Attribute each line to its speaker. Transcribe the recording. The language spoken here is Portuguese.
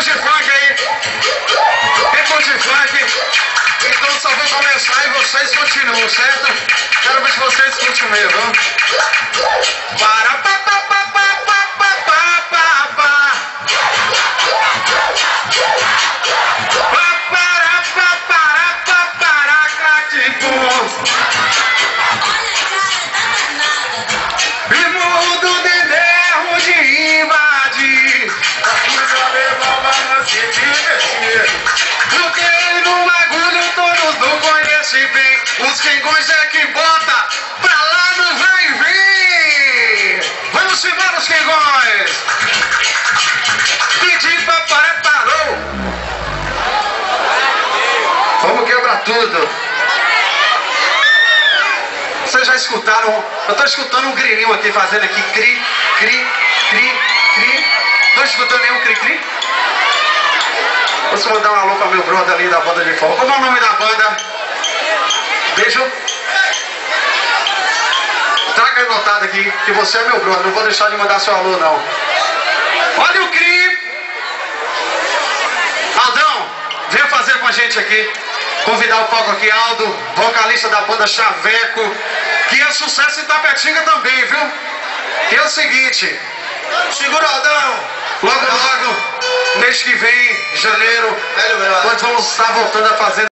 Speaker 1: Funk aí? Curte funk? Então só vou começar e vocês continuam, certo? Tudo. Vocês já escutaram? Eu tô escutando um grilinho aqui fazendo aqui cri, cri, cri, cri. Não escutou nenhum cri, cri? Posso mandar um alô para meu brother ali da banda de fogo. Como é o nome da banda? Beijo. Traga anotado aqui que você é meu brother. Não vou deixar de mandar seu alô, não. Olha o Cri. Aldão, venha fazer com a gente aqui. Convidar o palco aqui, Aldo, vocalista da banda Chaveco, que é sucesso em Tapetinga também, viu? E é o seguinte, segura Aldão, logo logo, mês que vem, janeiro, nós vamos estar voltando a fazer